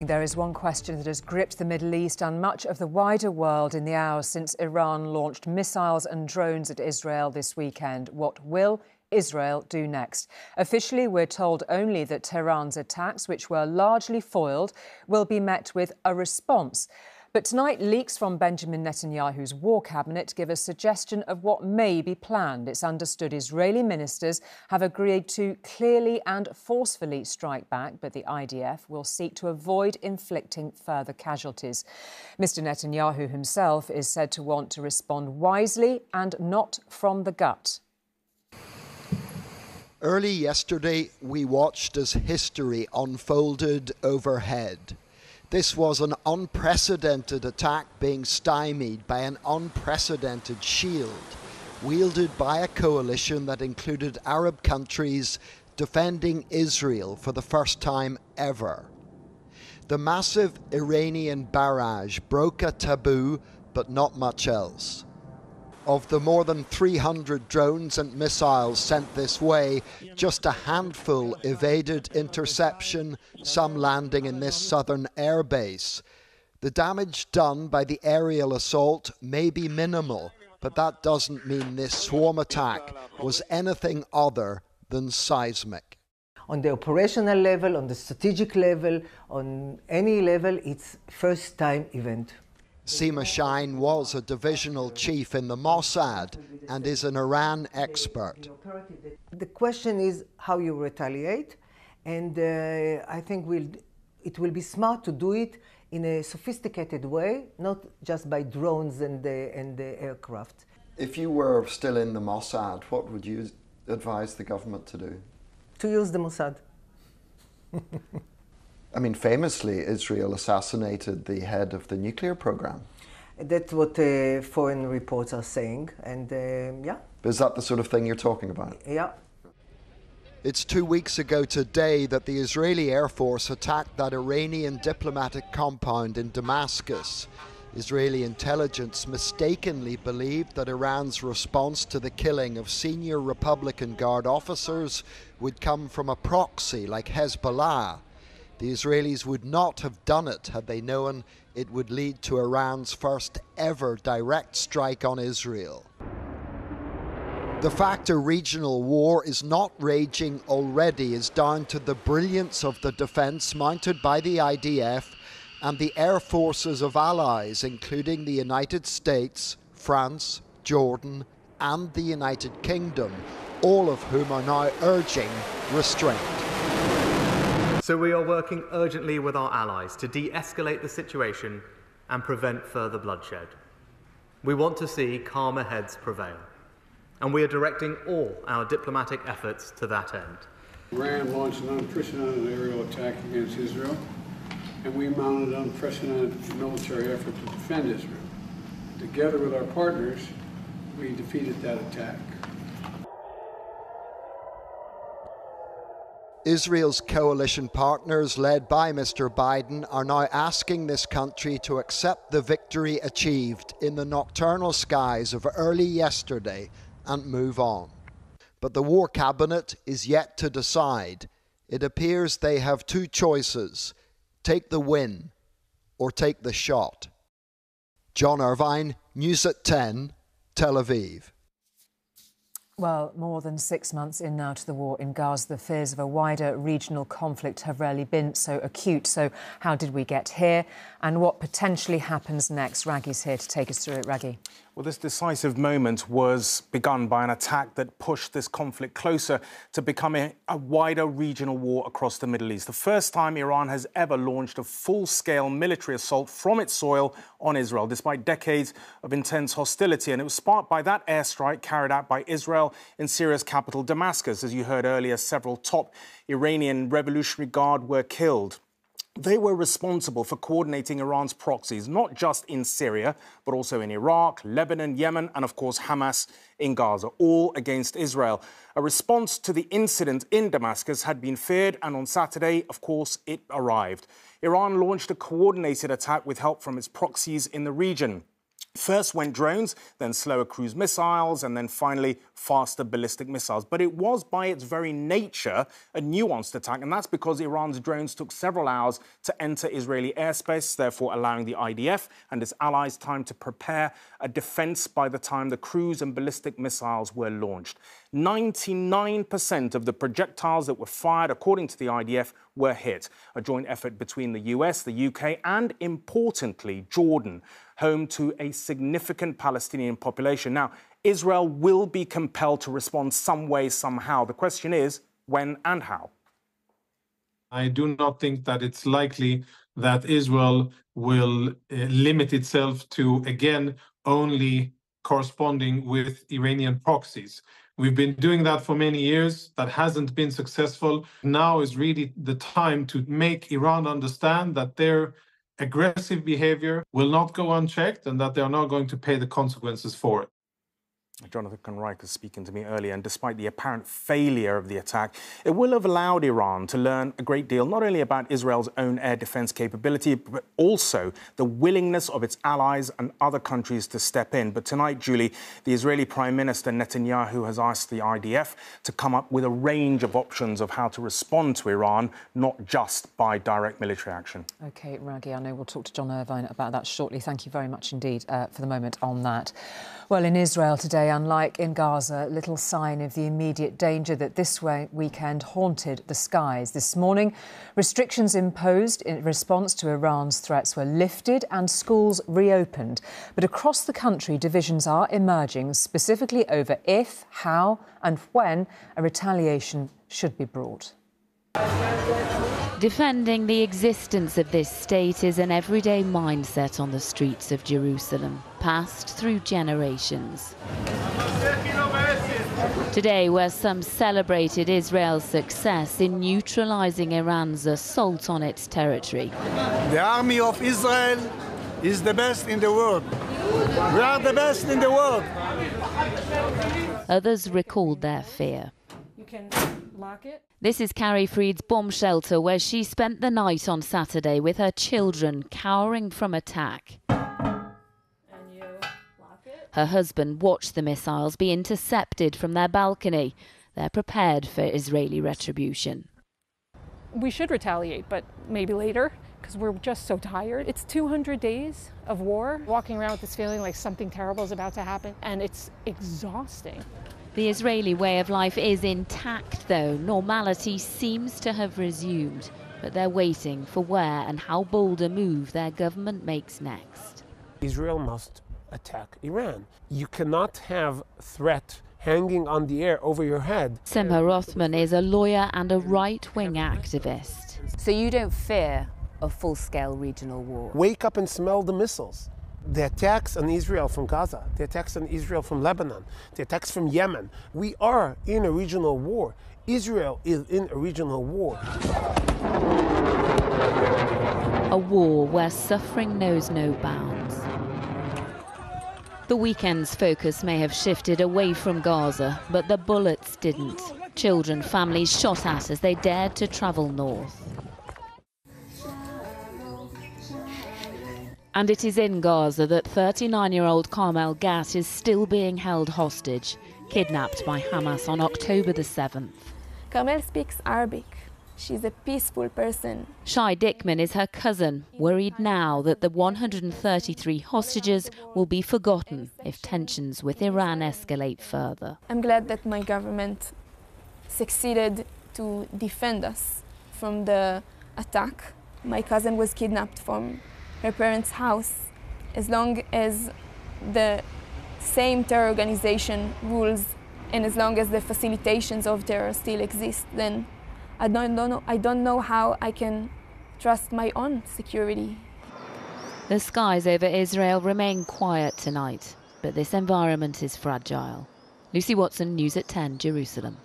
There is one question that has gripped the Middle East and much of the wider world in the hours since Iran launched missiles and drones at Israel this weekend. What will Israel do next? Officially, we're told only that Tehran's attacks, which were largely foiled, will be met with a response. But tonight, leaks from Benjamin Netanyahu's war cabinet give a suggestion of what may be planned. It's understood Israeli ministers have agreed to clearly and forcefully strike back, but the IDF will seek to avoid inflicting further casualties. Mr. Netanyahu himself is said to want to respond wisely and not from the gut. Early yesterday, we watched as history unfolded overhead. This was an unprecedented attack being stymied by an unprecedented shield, wielded by a coalition that included Arab countries defending Israel for the first time ever. The massive Iranian barrage broke a taboo, but not much else. Of the more than 300 drones and missiles sent this way, just a handful evaded interception, some landing in this southern airbase. The damage done by the aerial assault may be minimal, but that doesn't mean this swarm attack was anything other than seismic. On the operational level, on the strategic level, on any level, it's first time event. Sima Shine was a divisional chief in the Mossad and is an Iran expert. The question is how you retaliate, and uh, I think we'll, it will be smart to do it in a sophisticated way, not just by drones and the, and the aircraft. If you were still in the Mossad, what would you advise the government to do? To use the Mossad. I mean, famously, Israel assassinated the head of the nuclear program. That's what uh, foreign reports are saying, and uh, yeah. Is that the sort of thing you're talking about? Yeah. It's two weeks ago today that the Israeli Air Force attacked that Iranian diplomatic compound in Damascus. Israeli intelligence mistakenly believed that Iran's response to the killing of senior Republican Guard officers would come from a proxy like Hezbollah. The Israelis would not have done it had they known it would lead to Iran's first ever direct strike on Israel. The fact a regional war is not raging already is down to the brilliance of the defence mounted by the IDF and the air forces of allies, including the United States, France, Jordan, and the United Kingdom, all of whom are now urging restraint. So we are working urgently with our allies to de escalate the situation and prevent further bloodshed. We want to see calmer heads prevail, and we are directing all our diplomatic efforts to that end. Iran launched an unprecedented aerial attack against Israel, and we mounted an unprecedented military effort to defend Israel. Together with our partners, we defeated that attack. Israel's coalition partners, led by Mr. Biden, are now asking this country to accept the victory achieved in the nocturnal skies of early yesterday and move on. But the War Cabinet is yet to decide. It appears they have two choices take the win or take the shot. John Irvine, News at 10, Tel Aviv. Well, more than six months in now to the war in Gaza, the fears of a wider regional conflict have rarely been so acute. So, how did we get here? And what potentially happens next? Rageh's here to take us through it. Rageh. Well, this decisive moment was begun by an attack that pushed this conflict closer to becoming a wider regional war across the Middle East. The first time Iran has ever launched a full scale military assault from its soil on Israel, despite decades of intense hostility. And it was sparked by that airstrike carried out by Israel in Syria's capital, Damascus. As you heard earlier, several top Iranian Revolutionary Guard were killed. They were responsible for coordinating Iran's proxies, not just in Syria, but also in Iraq, Lebanon, Yemen, and of course Hamas in Gaza, all against Israel. A response to the incident in Damascus had been feared, and on Saturday, of course, it arrived. Iran launched a coordinated attack with help from its proxies in the region. First went drones, then slower cruise missiles, and then finally faster ballistic missiles. But it was by its very nature a nuanced attack, and that's because Iran's drones took several hours to enter Israeli airspace, therefore allowing the IDF and its allies time to prepare a defense by the time the cruise and ballistic missiles were launched. 99% of the projectiles that were fired, according to the IDF, were hit. A joint effort between the US, the UK, and importantly, Jordan, home to a significant Palestinian population. Now, Israel will be compelled to respond some way, somehow. The question is when and how. I do not think that it's likely that Israel will uh, limit itself to, again, only corresponding with Iranian proxies. We've been doing that for many years. That hasn't been successful. Now is really the time to make Iran understand that their aggressive behavior will not go unchecked and that they are not going to pay the consequences for it. Jonathan Conricus was speaking to me earlier, and despite the apparent failure of the attack, it will have allowed Iran to learn a great deal, not only about Israel's own air defense capability, but also the willingness of its allies and other countries to step in. But tonight, Julie, the Israeli Prime Minister Netanyahu has asked the IDF to come up with a range of options of how to respond to Iran, not just by direct military action. OK, Rageh, I know we'll talk to John Irvine about that shortly. Thank you very much indeed uh, for the moment on that. Well, in Israel today, unlike in Gaza, little sign of the immediate danger that this weekend haunted the skies. This morning, restrictions imposed in response to Iran's threats were lifted and schools reopened. But across the country, divisions are emerging, specifically over if, how, and when a retaliation should be brought. Defending the existence of this state is an everyday mindset on the streets of Jerusalem, passed through generations. Today, where some celebrated Israel's success in neutralizing Iran's assault on its territory. The army of Israel is the best in the world. We are the best in the world. Others recalled their fear. Lock it. This is Carrie Freed's bomb shelter where she spent the night on Saturday with her children cowering from attack. Her husband watched the missiles be intercepted from their balcony. They're prepared for Israeli retribution. We should retaliate, but maybe later because we're just so tired. It's 200 days of war, walking around with this feeling like something terrible is about to happen, and it's exhausting. The Israeli way of life is intact, though. Normality seems to have resumed, but they're waiting for where and how bold a move their government makes next. Israel must attack Iran. You cannot have threat hanging on the air over your head. Simha Rothman is a lawyer and a right-wing activist. So you don't fear a full-scale regional war? Wake up and smell the missiles the attacks on Israel from Gaza, the attacks on Israel from Lebanon, the attacks from Yemen. We are in a regional war. Israel is in a regional war. A war where suffering knows no bounds. The weekend's focus may have shifted away from Gaza, but the bullets didn't. Children, families shot at as they dared to travel north. And it is in Gaza that 39 year old Carmel Gat is still being held hostage, kidnapped by Hamas on October the 7th. Carmel speaks Arabic. She's a peaceful person. Shai Dickman is her cousin, worried now that the 133 hostages will be forgotten if tensions with Iran escalate further. I'm glad that my government succeeded to defend us from the attack. My cousin was kidnapped from her parents' house as long as the same terror organization rules and as long as the facilitations of terror still exist, then I don't, don't know, I don't know how I can trust my own security. The skies over Israel remain quiet tonight, but this environment is fragile. Lucy Watson, News at 10, Jerusalem.